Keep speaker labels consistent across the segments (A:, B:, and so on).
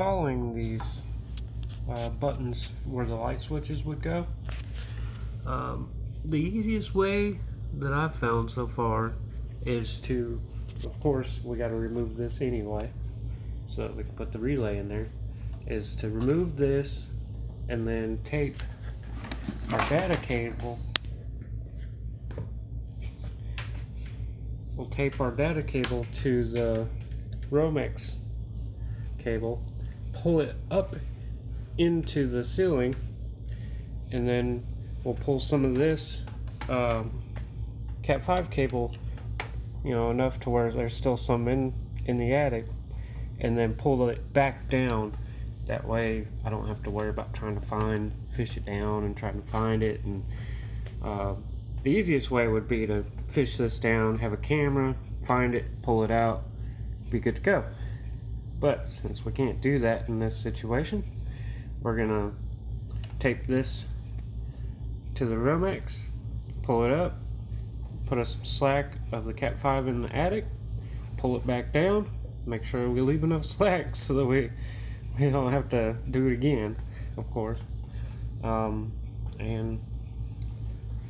A: in installing these uh, buttons where the light switches would go. Um, the easiest way that I've found so far is to, of course, we got to remove this anyway, so that we can put the relay in there, is to remove this and then tape our data cable. We'll tape our data cable to the Romex cable, pull it up into the ceiling, and then we'll pull some of this um, Cat 5 cable, you know, enough to where there's still some in, in the attic, and then pull it back down. That way I don't have to worry about trying to find, fish it down and trying to find it. And uh, the easiest way would be to fish this down, have a camera, find it, pull it out, be good to go. But since we can't do that in this situation, we're gonna tape this to the Romex, pull it up, put a slack of the Cat 5 in the attic, pull it back down, make sure we leave enough slack so that we, we don't have to do it again, of course. Um, and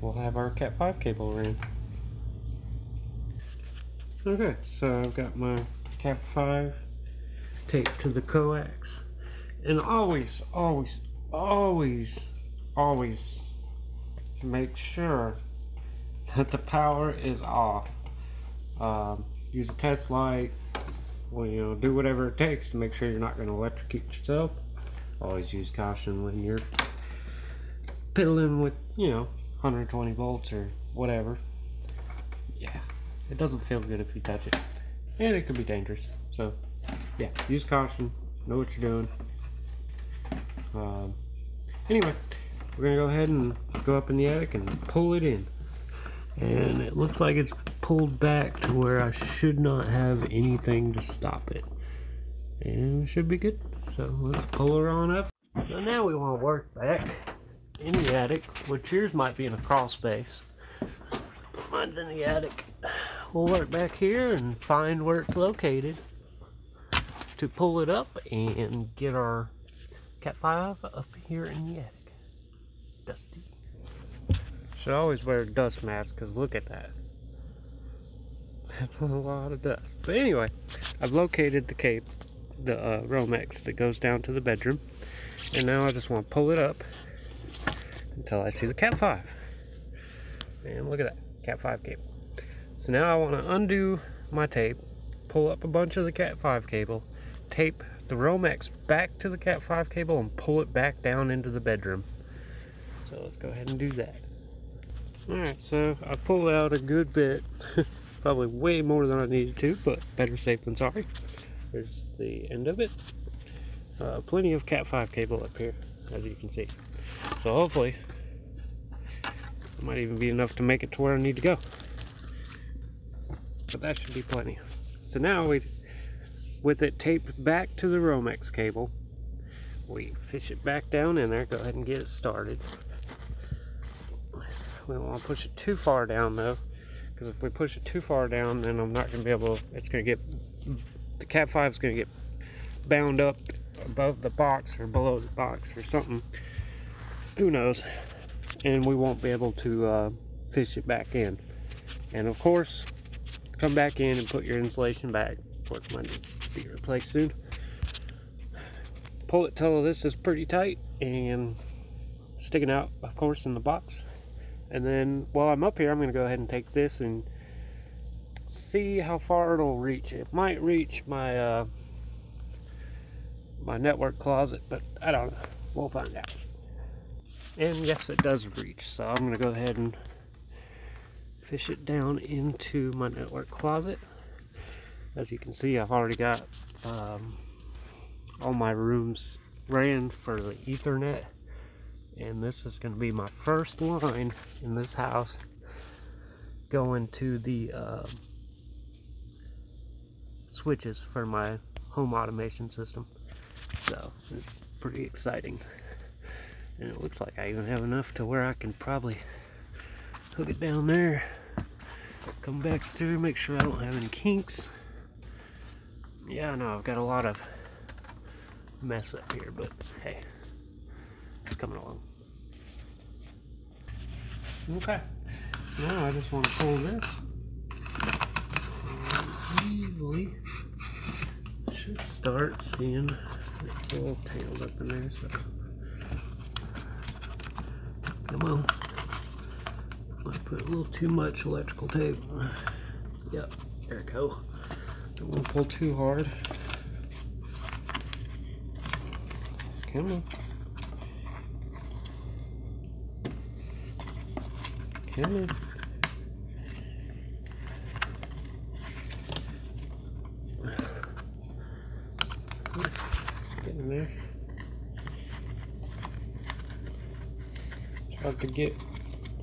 A: we'll have our Cat 5 cable ran. Okay, so I've got my Cat 5 taped to the coax. And always, always, always, always make sure that the power is off. Um, use a test light. Well, you know, do whatever it takes to make sure you're not going to electrocute yourself. Always use caution when you're piddling with, you know, 120 volts or whatever. Yeah, it doesn't feel good if you touch it. And it could be dangerous. So, yeah, use caution. Know what you're doing. Um, anyway, we're going to go ahead and go up in the attic and pull it in. And it looks like it's pulled back to where I should not have anything to stop it. And we should be good. So let's pull her on up. So now we want to work back in the attic which yours might be in a crawl space. Mine's in the attic. We'll work back here and find where it's located to pull it up and get our cat 5 up here in the attic dusty should always wear a dust mask because look at that. That's a lot of dust. But anyway, I've located the cape, the uh, Romex that goes down to the bedroom. And now I just want to pull it up until I see the Cat 5. And look at that, Cat 5 cable. So now I want to undo my tape, pull up a bunch of the Cat 5 cable, tape the Romex back to the Cat 5 cable and pull it back down into the bedroom. So let's go ahead and do that. Alright, so I pulled out a good bit. Probably way more than I needed to, but better safe than sorry. There's the end of it. Uh, plenty of Cat 5 cable up here, as you can see. So hopefully, it might even be enough to make it to where I need to go. But that should be plenty. So now we, with it taped back to the Romex cable, we fish it back down in there. Go ahead and get it started. We don't want to push it too far down though, because if we push it too far down, then I'm not going to be able. To, it's going to get the Cat 5 is going to get bound up above the box or below the box or something. Who knows? And we won't be able to uh, fish it back in. And of course, come back in and put your insulation back. Which might need to be replaced soon. Pull it till this is pretty tight and sticking out, of course, in the box. And then while I'm up here, I'm going to go ahead and take this and see how far it'll reach. It might reach my uh, my network closet, but I don't know. We'll find out. And yes, it does reach. So I'm going to go ahead and fish it down into my network closet. As you can see, I've already got um, all my rooms ran for the Ethernet. And this is going to be my first line in this house going to the uh, switches for my home automation system. So it's pretty exciting. And it looks like I even have enough to where I can probably hook it down there. Come back through make sure I don't have any kinks yeah no I've got a lot of mess up here, but hey, it's coming along. Okay, so now I just want to pull this easily. Should start seeing it's a little tangled up in there, so come on. I put a little too much electrical tape. Yep, there we go. Want to pull too hard. Come on. Come on. It's getting there. It's to get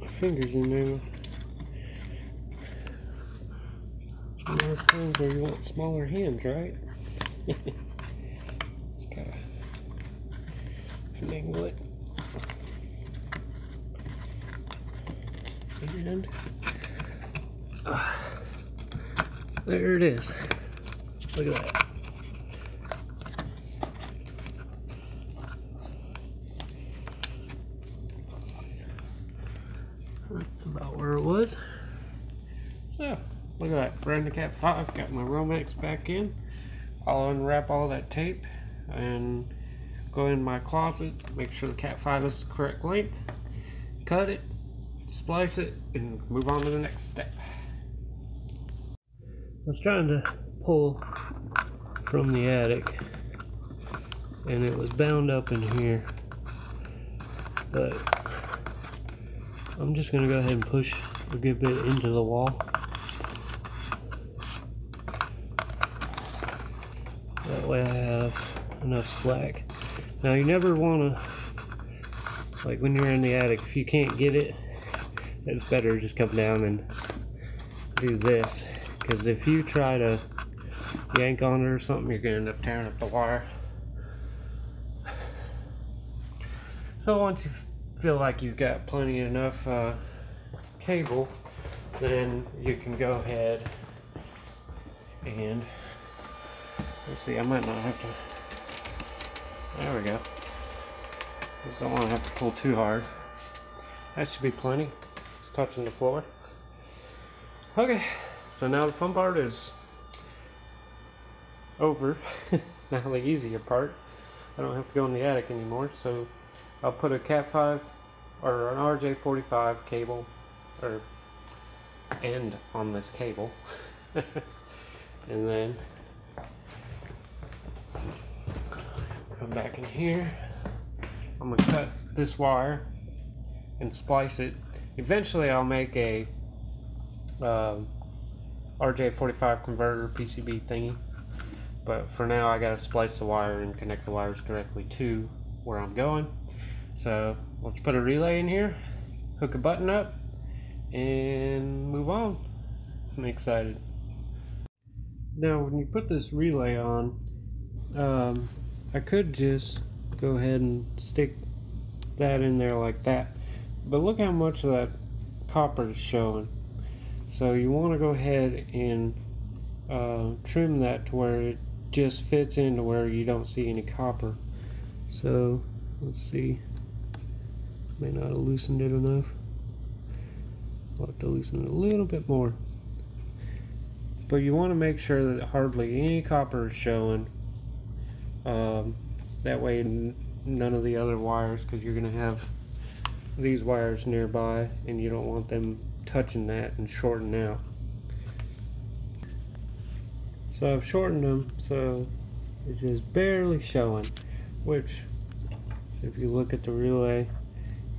A: my fingers in there. It's those times where you want smaller hands, right? Just gotta finagle it. And uh, there it is. Look at that. That's about where it was. So, look at that. Brandon Cat 5. Got my Romex back in. I'll unwrap all that tape and go in my closet, make sure the Cat 5 is the correct length, cut it, splice it, and move on to the next step. I was trying to pull from the attic and it was bound up in here but I'm just gonna go ahead and push a good bit into the wall way I have enough slack. Now you never want to like when you're in the attic if you can't get it it's better just come down and do this. Because if you try to yank on it or something you're gonna end up tearing up the wire. So once you feel like you've got plenty enough uh, cable then you can go ahead and let's see I might not have to there we go just don't want to have to pull too hard that should be plenty it's touching the floor okay so now the fun part is over. now the easier part. I don't have to go in the attic anymore. So I'll put a Cat 5 or an RJ45 cable or end on this cable. and then come back in here. I'm to cut this wire and splice it. Eventually I'll make a um, RJ45 converter PCB thingy. But for now I gotta splice the wire and connect the wires directly to where I'm going. So let's put a relay in here, hook a button up, and move on. I'm excited. Now when you put this relay on, um, I could just go ahead and stick that in there like that. But look how much of that copper is showing. So you want to go ahead and uh, trim that to where it just fits into where you don't see any copper. So let's see. May not have loosened it enough. I'll have to loosen it a little bit more. But you want to make sure that hardly any copper is showing. Um, that way none of the other wires, because you're going to have these wires nearby and you don't want them touching that and shorting out. So I've shortened them so it's just barely showing, which if you look at the relay,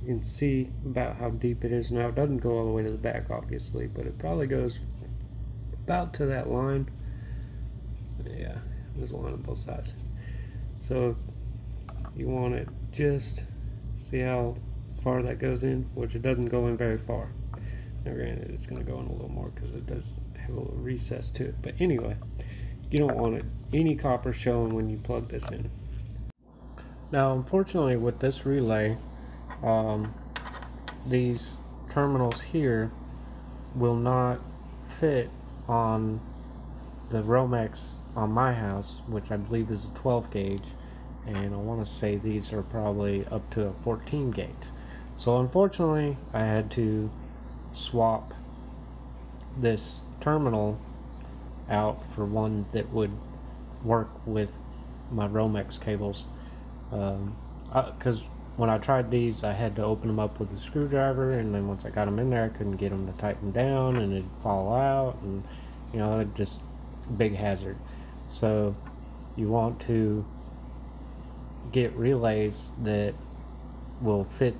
A: you can see about how deep it is now. It doesn't go all the way to the back, obviously, but it probably goes about to that line. Yeah, there's a line on both sides. So you want it just see how far that goes in, which it doesn't go in very far. Now granted, it's going to go in a little more because it does have a little recess to it. But anyway, you don't want it, any copper showing when you plug this in. Now, unfortunately, with this relay, um, these terminals here will not fit on the Romex on my house, which I believe is a 12 gauge, and I want to say these are probably up to a 14 gauge. So unfortunately, I had to swap this terminal out for one that would work with my Romex cables. Because um, when I tried these, I had to open them up with a screwdriver, and then once I got them in there, I couldn't get them to tighten down, and it'd fall out, and you know, it just big hazard. So you want to get relays that will fit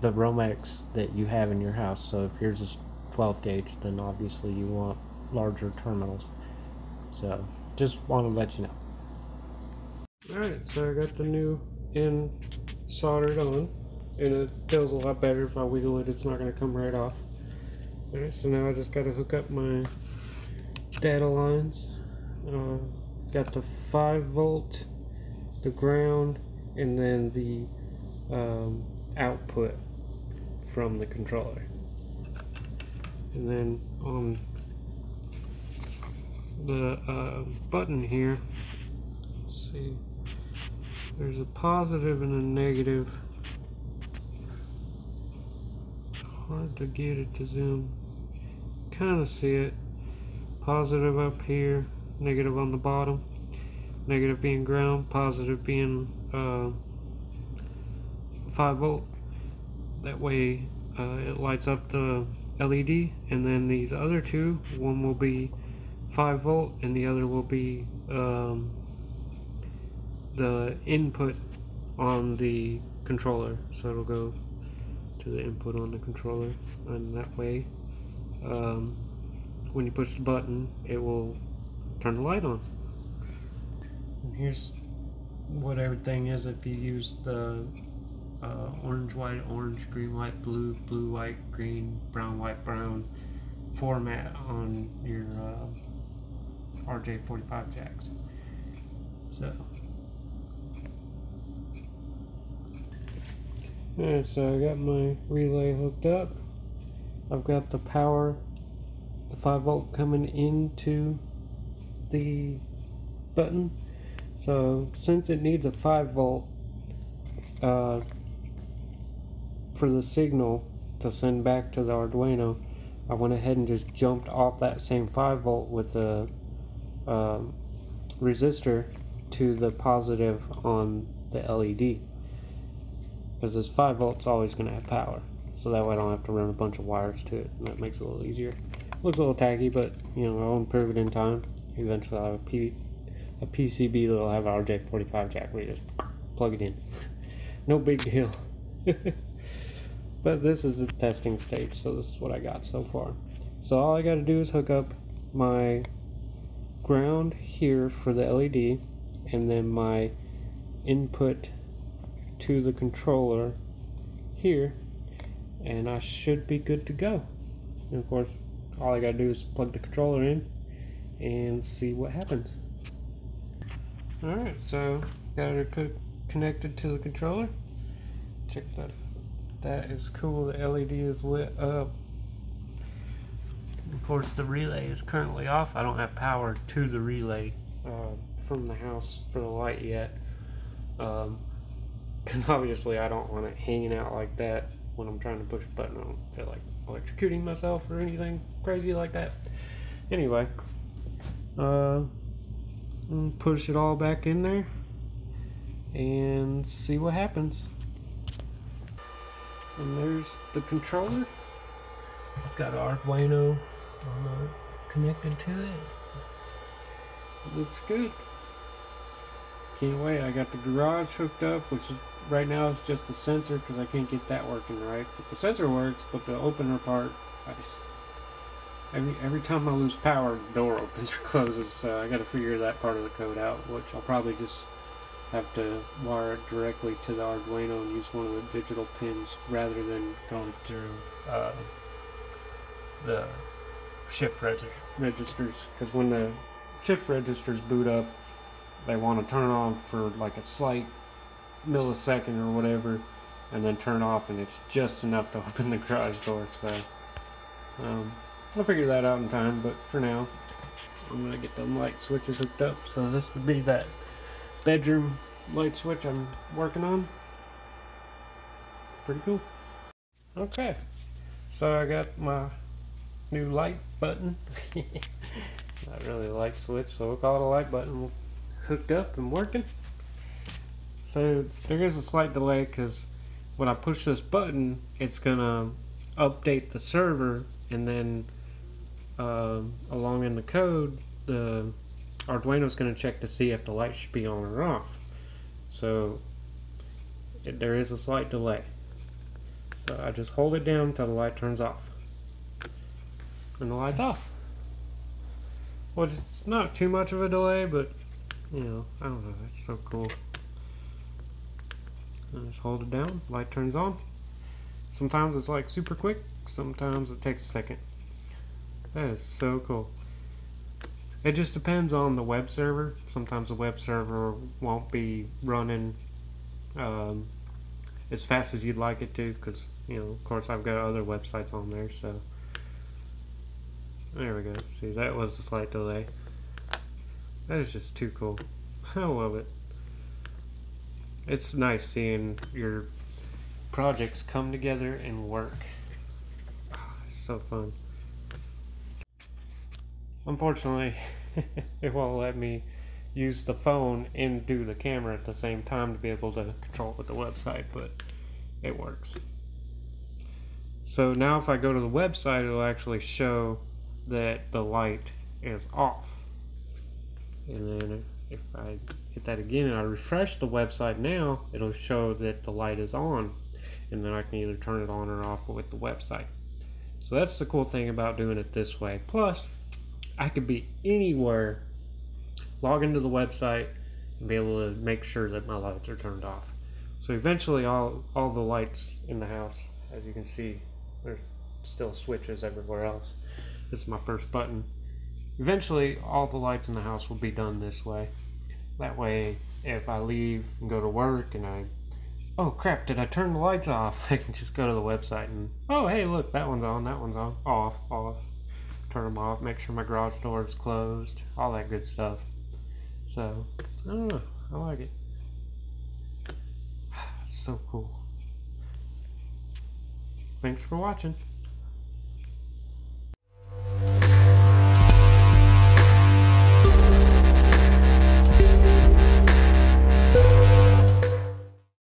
A: the Romex that you have in your house. So if yours is 12 gauge, then obviously you want larger terminals. So just want to let you know. Alright, so I got the new end soldered on and it feels a lot better if I wiggle it it's not going to come right off. Alright, so now I just got to hook up my data lines. Uh, got the 5 volt, the ground, and then the um, output from the controller. And then on the uh, button here, see, there's a positive and a negative. Hard to get it to zoom. Kind of see it. Positive up here, negative on the bottom. Negative being ground, positive being uh, 5 volt. That way uh, it lights up the LED and then these other two, one will be 5 volt and the other will be um, the input on the controller so it'll go to the input on the controller and that way um, when you push the button it will turn the light on. And here's what everything is if you use the uh, orange white orange green white blue blue white green brown white brown format on your uh, RJ45 jacks. So. Alright, so I got my relay hooked up. I've got the power, 5 volt coming into the button. So since it needs a 5 volt uh, for the signal to send back to the Arduino, I went ahead and just jumped off that same 5 volt with the uh, resistor to the positive on the LED because this 5 volts always going to have power. So that way I don't have to run a bunch of wires to it. And that makes it a little easier looks a little tacky but you know I'll improve it in time. Eventually I'll have a, P a PCB that'll have an RJ45 jack where you just plug it in. No big deal. But this is the testing stage so this is what I got so far. So all I got to do is hook up my ground here for the LED and then my input to the controller here and I should be good to go. And of course all I gotta do is plug the controller in and see what happens. Alright so got it connected to the controller. Check that that is cool. The LED is lit up. Of course the relay is currently off. I don't have power to the relay uh, from the house for the light yet um, because obviously I don't want it hanging out like that when I'm trying to push a button. I don't feel like electrocuting myself or anything crazy like that. Anyway, uh, push it all back in there and see what happens. And there's the controller. It's got Arduino connected to it. it. Looks good. Can't wait. I got the garage hooked up, which is right now it's just the sensor because I can't get that working right. But the sensor works, but the opener part, I just every every time I lose power, the door opens or closes. So I got to figure that part of the code out, which I'll probably just have to wire it directly to the Arduino and use one of the digital pins rather than going through uh, the shift registers. Because when the shift registers boot up, they want to turn on for like a slight millisecond or whatever and then turn off and it's just enough to open the garage door so um, I'll figure that out in time but for now I'm gonna get the light switches hooked up so this would be that bedroom light switch I'm working on. Pretty cool. Okay, so I got my new light button. it's not really a light switch, so we'll call it a light button. Hooked up and working. So there is a slight delay because when I push this button, it's gonna update the server, and then uh, along in the code, the Arduino is gonna check to see if the light should be on or off. So it, there is a slight delay. So I just hold it down until the light turns off. And the light's off. Well, it's not too much of a delay, but, you know, I don't know, it's so cool. I just hold it down, light turns on. Sometimes it's like super quick, sometimes it takes a second. That is so cool. It just depends on the web server. Sometimes the web server won't be running um, as fast as you'd like it to because, you know, of course I've got other websites on there, so. There we go. See, that was a slight delay. That is just too cool. I love it. It's nice seeing your projects come together and work. Oh, it's so fun. Unfortunately, it won't let me use the phone and do the camera at the same time to be able to control it with the website, but it works. So now if I go to the website, it'll actually show that the light is off. And then if I hit that again and I refresh the website now, it'll show that the light is on. And then I can either turn it on or off with the website. So that's the cool thing about doing it this way. Plus, I could be anywhere, log into the website, and be able to make sure that my lights are turned off. So eventually all, all the lights in the house, as you can see, there's still switches everywhere else. This is my first button. Eventually all the lights in the house will be done this way. That way if I leave and go to work and I oh crap, did I turn the lights off? I can just go to the website and, oh hey look, that one's on, that one's on, off, off. Turn them off, make sure my garage door is closed, all that good stuff. So, I don't know, I like it. so cool. Thanks for watching.